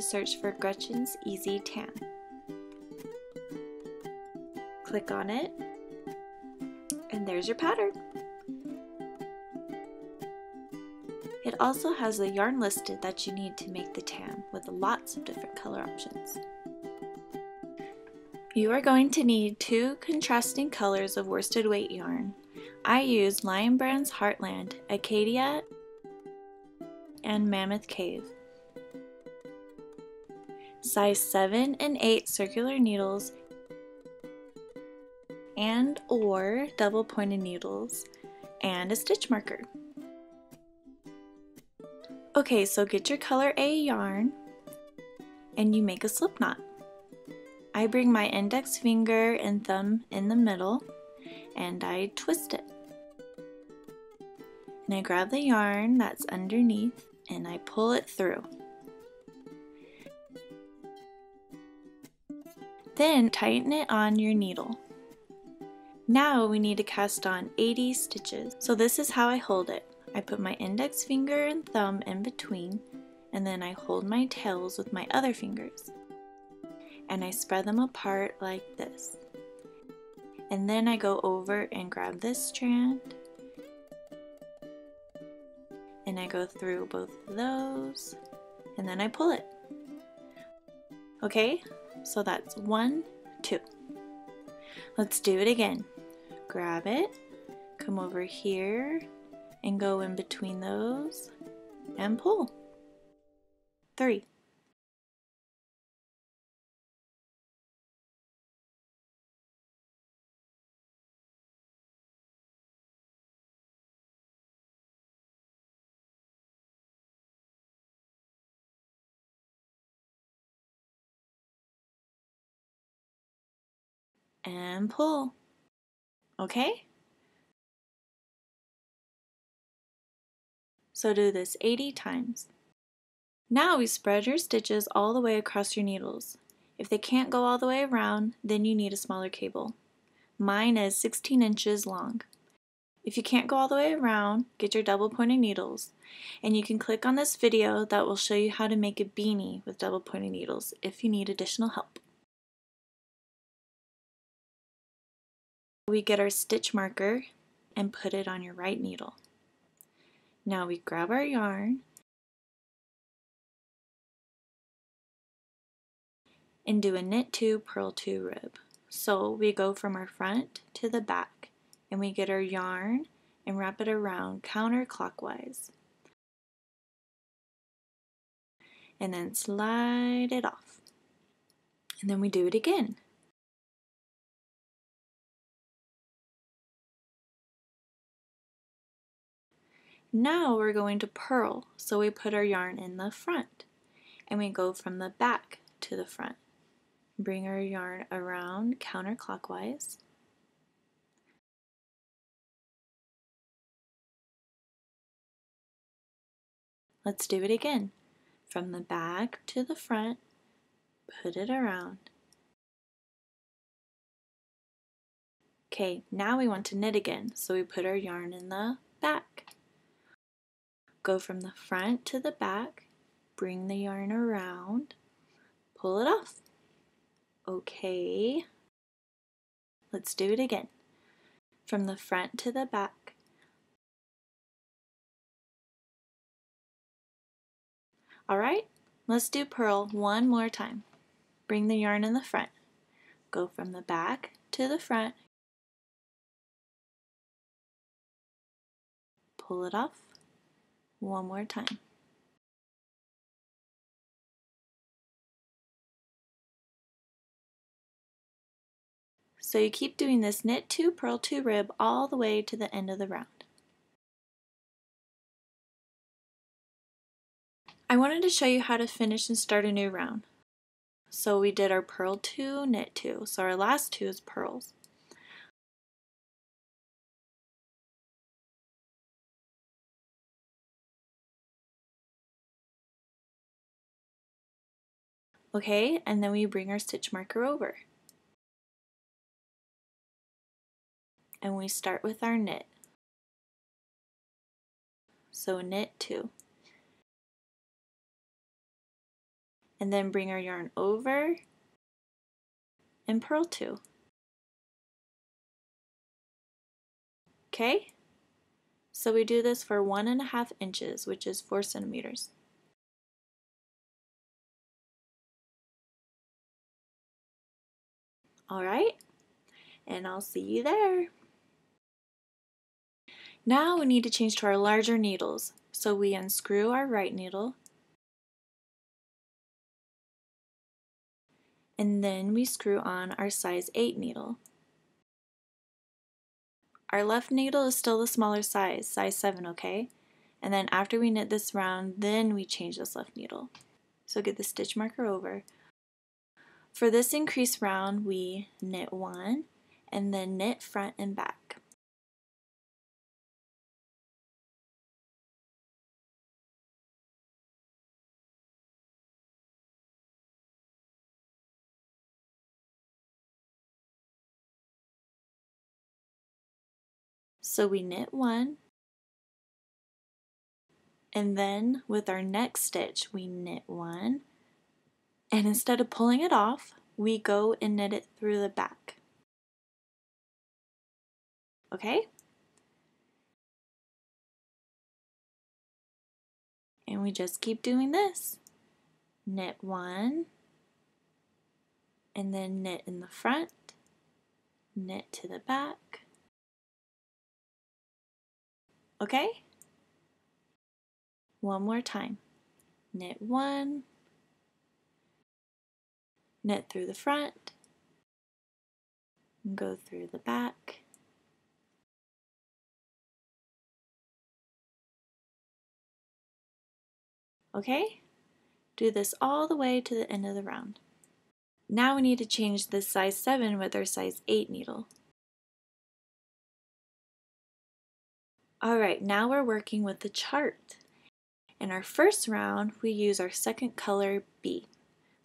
search for Gretchen's Easy Tam. Click on it, and there's your pattern. It also has the yarn listed that you need to make the tam with lots of different color options. You are going to need two contrasting colors of worsted weight yarn. I used Lion Brand's Heartland, Acadia, and Mammoth Cave. Size 7 and 8 circular needles and or double pointed needles and a stitch marker. Okay, so get your color A yarn and you make a slip knot. I bring my index finger and thumb in the middle and I twist it. And I grab the yarn that's underneath and I pull it through. Then tighten it on your needle. Now we need to cast on 80 stitches. So this is how I hold it. I put my index finger and thumb in between, and then I hold my tails with my other fingers. And I spread them apart like this. And then I go over and grab this strand. And I go through both of those. And then I pull it. Okay, so that's one, two. Let's do it again. Grab it, come over here, and go in between those and pull. Three. And pull. Okay? so do this 80 times. Now we spread your stitches all the way across your needles. If they can't go all the way around, then you need a smaller cable. Mine is 16 inches long. If you can't go all the way around, get your double pointed needles, and you can click on this video that will show you how to make a beanie with double pointed needles if you need additional help. We get our stitch marker and put it on your right needle. Now we grab our yarn and do a knit 2 purl 2 rib. So we go from our front to the back and we get our yarn and wrap it around counterclockwise. And then slide it off. And then we do it again. Now we're going to purl, so we put our yarn in the front and we go from the back to the front. Bring our yarn around counterclockwise. Let's do it again. From the back to the front, put it around. Okay, now we want to knit again, so we put our yarn in the back. Go from the front to the back, bring the yarn around, pull it off. Okay, let's do it again. From the front to the back. Alright, let's do purl one more time. Bring the yarn in the front. Go from the back to the front. Pull it off one more time. So you keep doing this knit 2, purl 2 rib all the way to the end of the round. I wanted to show you how to finish and start a new round. So we did our purl 2, knit 2. So our last two is purls. Okay, and then we bring our stitch marker over. And we start with our knit. So knit two. and then bring our yarn over and purl two. Okay, so we do this for one and a half inches, which is four centimeters. All right, and I'll see you there. Now we need to change to our larger needles. So we unscrew our right needle and then we screw on our size 8 needle. Our left needle is still the smaller size, size 7, okay? And then after we knit this round, then we change this left needle. So get the stitch marker over. For this increase round, we knit one and then knit front and back. So we knit one, and then with our next stitch, we knit one, and instead of pulling it off, we go and knit it through the back. Okay? And we just keep doing this. Knit one, and then knit in the front, knit to the back. Okay? One more time. Knit one, knit through the front, go through the back. Okay? Do this all the way to the end of the round. Now we need to change this size 7 with our size 8 needle. Alright, now we're working with the chart. In our first round, we use our second color B.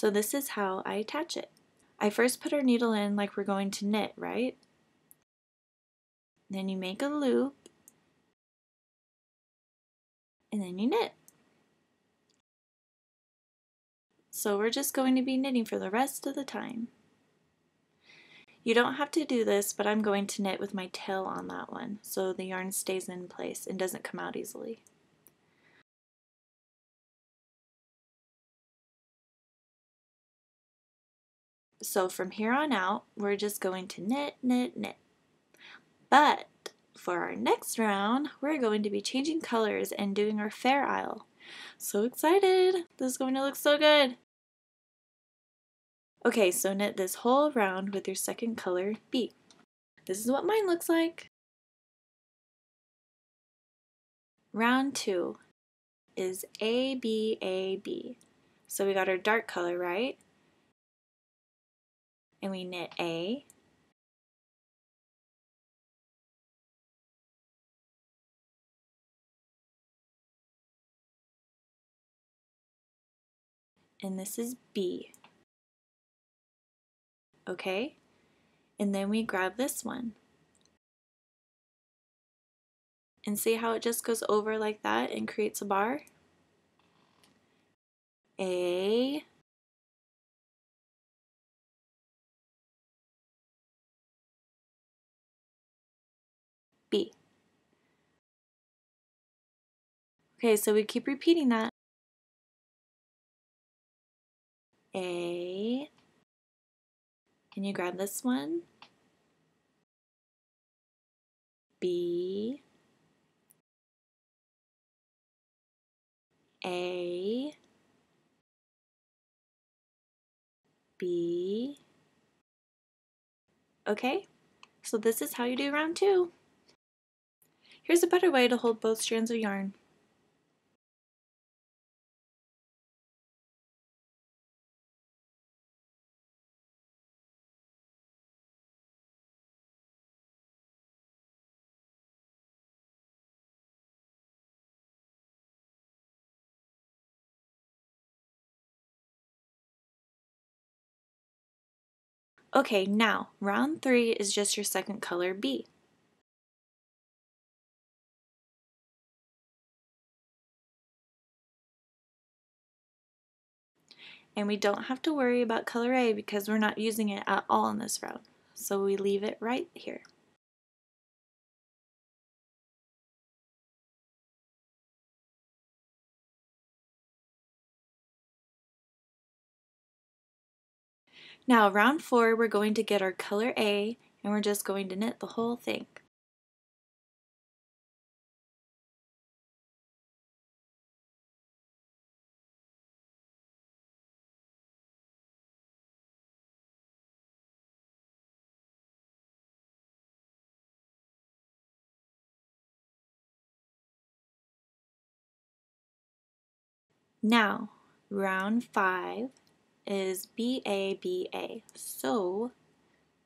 So this is how I attach it. I first put our needle in like we're going to knit, right? Then you make a loop, and then you knit. So we're just going to be knitting for the rest of the time. You don't have to do this, but I'm going to knit with my tail on that one so the yarn stays in place and doesn't come out easily. So from here on out, we're just going to knit, knit, knit. But for our next round, we're going to be changing colors and doing our Fair Isle. So excited! This is going to look so good! Okay, so knit this whole round with your second color B. This is what mine looks like. Round two is A, B, A, B. So we got our dark color, right? And we knit A, and this is B okay? And then we grab this one. And see how it just goes over like that and creates a bar? A, Okay, so we keep repeating that. A, can you grab this one? B A B Okay, so this is how you do round two. Here's a better way to hold both strands of yarn. Okay, now round three is just your second color B. And we don't have to worry about color A because we're not using it at all in this round. So we leave it right here. Now round four, we're going to get our color A and we're just going to knit the whole thing. Now, round five is BABA. So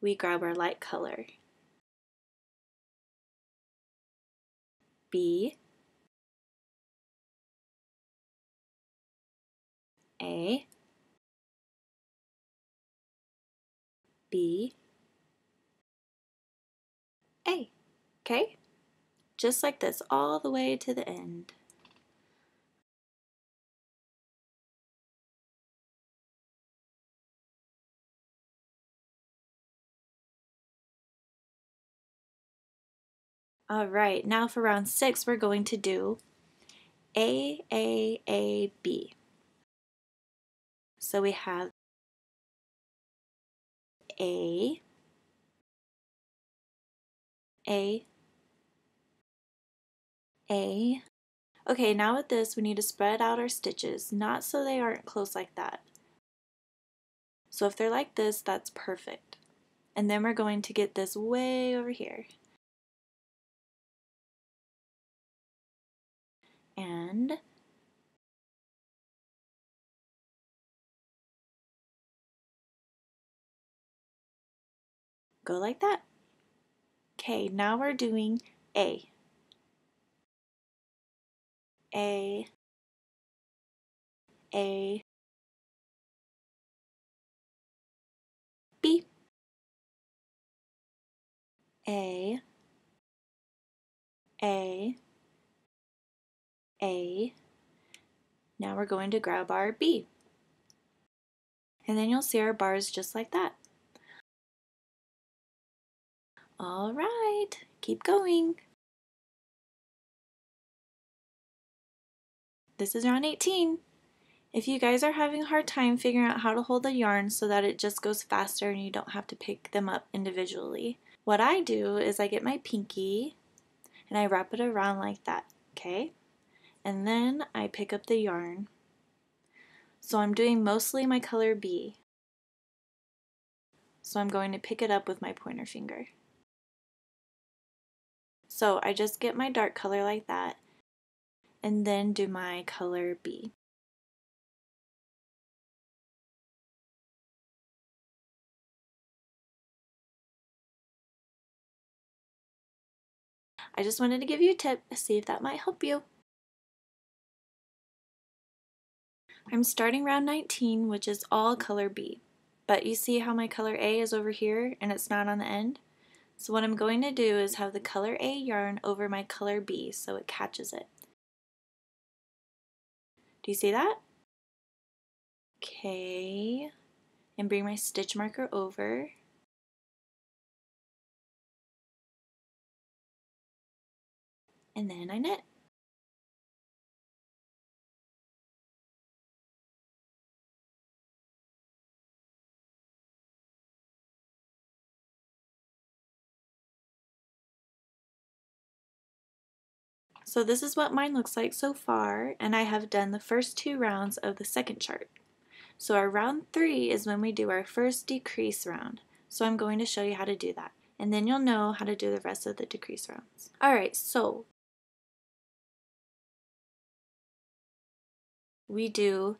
we grab our light color. B A B A. Okay? Just like this all the way to the end. All right, now for round six, we're going to do A, A, A, B. So we have A, A, A. Okay, now with this, we need to spread out our stitches, not so they aren't close like that. So if they're like this, that's perfect. And then we're going to get this way over here. And go like that. Okay, now we're doing A. A, A, B, A, A, a. Now we're going to grab our B. And then you'll see our bars just like that. All right, keep going. This is round 18. If you guys are having a hard time figuring out how to hold the yarn so that it just goes faster and you don't have to pick them up individually, what I do is I get my pinky and I wrap it around like that, okay? And then I pick up the yarn. So I'm doing mostly my color B. So I'm going to pick it up with my pointer finger. So I just get my dark color like that and then do my color B. I just wanted to give you a tip, to see if that might help you. I'm starting round 19, which is all color B. But you see how my color A is over here and it's not on the end? So what I'm going to do is have the color A yarn over my color B so it catches it. Do you see that? Okay, and bring my stitch marker over. And then I knit. So this is what mine looks like so far, and I have done the first two rounds of the second chart. So our round three is when we do our first decrease round. So I'm going to show you how to do that, and then you'll know how to do the rest of the decrease rounds. Alright, so we do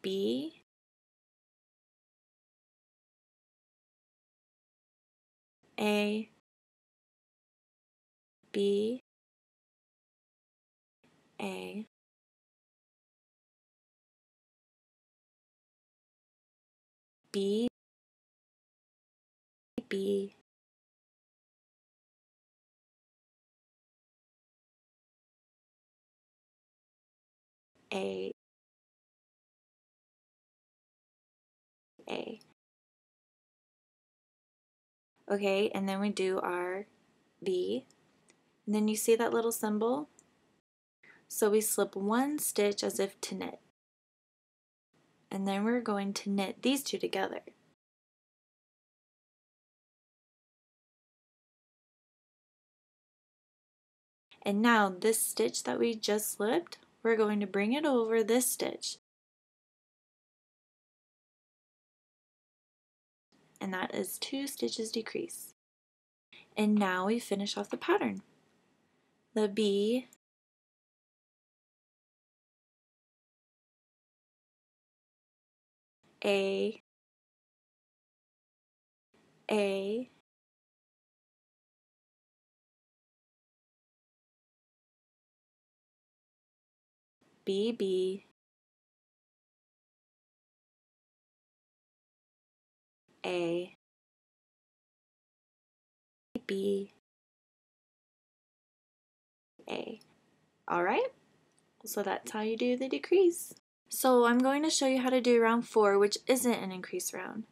B, A, B, a B B A A. Okay, and then we do our B. And then you see that little symbol? So we slip one stitch as if to knit. And then we're going to knit these two together. And now this stitch that we just slipped, we're going to bring it over this stitch. And that is two stitches decrease. And now we finish off the pattern. The B A A B B A B A. All right, so that's how you do the decrease. So I'm going to show you how to do round four, which isn't an increase round.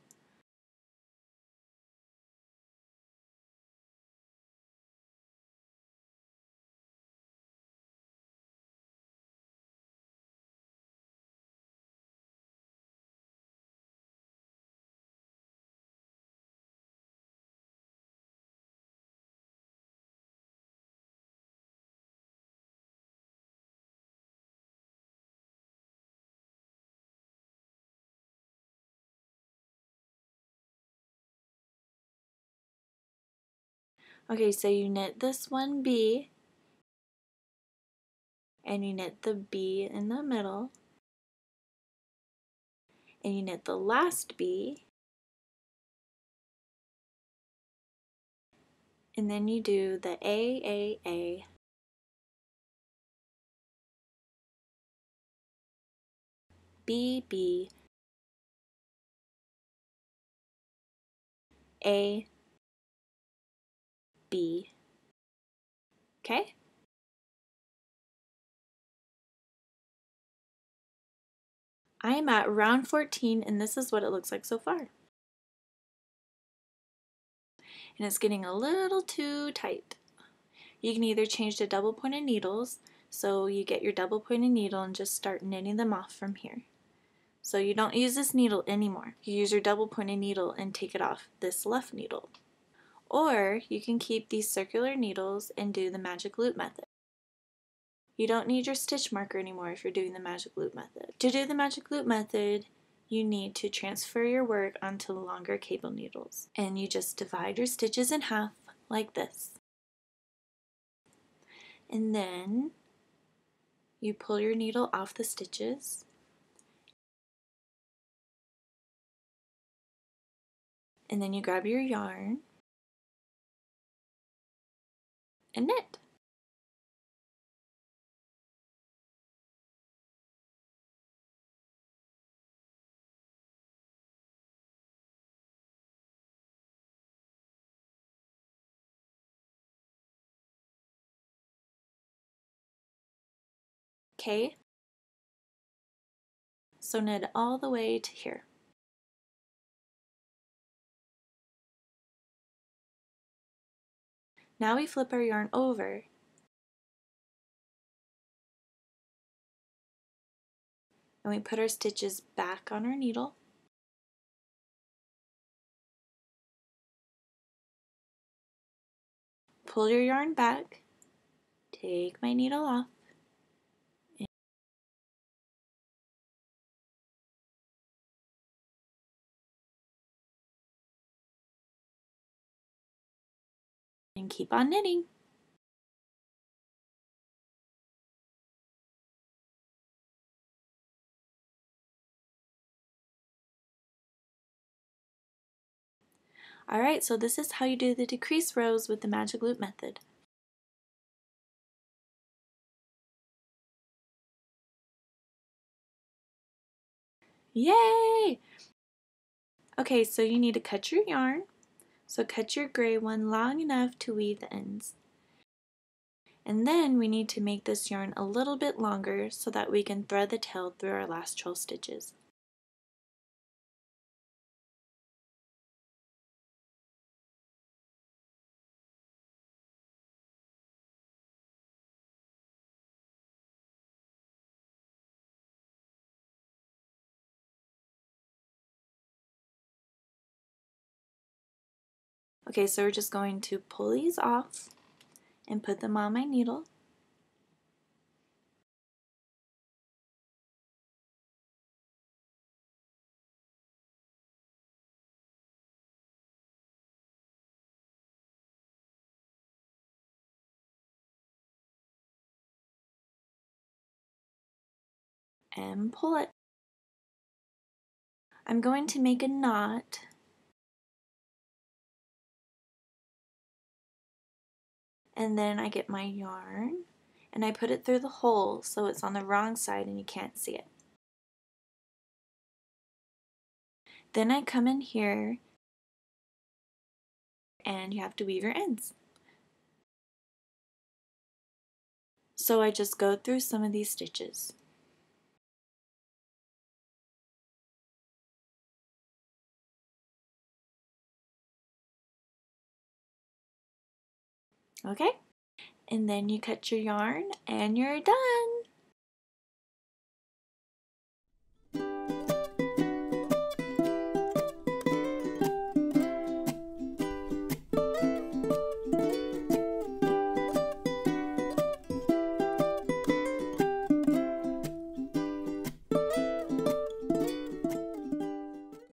Okay, so you knit this one B and you knit the B in the middle and you knit the last B and then you do the A, A, A. B, B. A, B. Okay? I am at round 14 and this is what it looks like so far. And it's getting a little too tight. You can either change to double pointed needles, so you get your double pointed needle and just start knitting them off from here. So you don't use this needle anymore. You use your double pointed needle and take it off this left needle. Or you can keep these circular needles and do the magic loop method. You don't need your stitch marker anymore if you're doing the magic loop method. To do the magic loop method, you need to transfer your work onto longer cable needles. And you just divide your stitches in half like this. And then you pull your needle off the stitches and then you grab your yarn and knit. Okay, so knit all the way to here. Now we flip our yarn over. And we put our stitches back on our needle. Pull your yarn back, take my needle off, and keep on knitting. Alright, so this is how you do the decrease rows with the magic loop method. Yay! Okay, so you need to cut your yarn. So cut your gray one long enough to weave the ends. And then we need to make this yarn a little bit longer so that we can thread the tail through our last 12 stitches. Okay, so we're just going to pull these off and put them on my needle. and pull it. I'm going to make a knot and then I get my yarn and I put it through the hole so it's on the wrong side and you can't see it. Then I come in here and you have to weave your ends. So I just go through some of these stitches. Okay, and then you cut your yarn and you're done.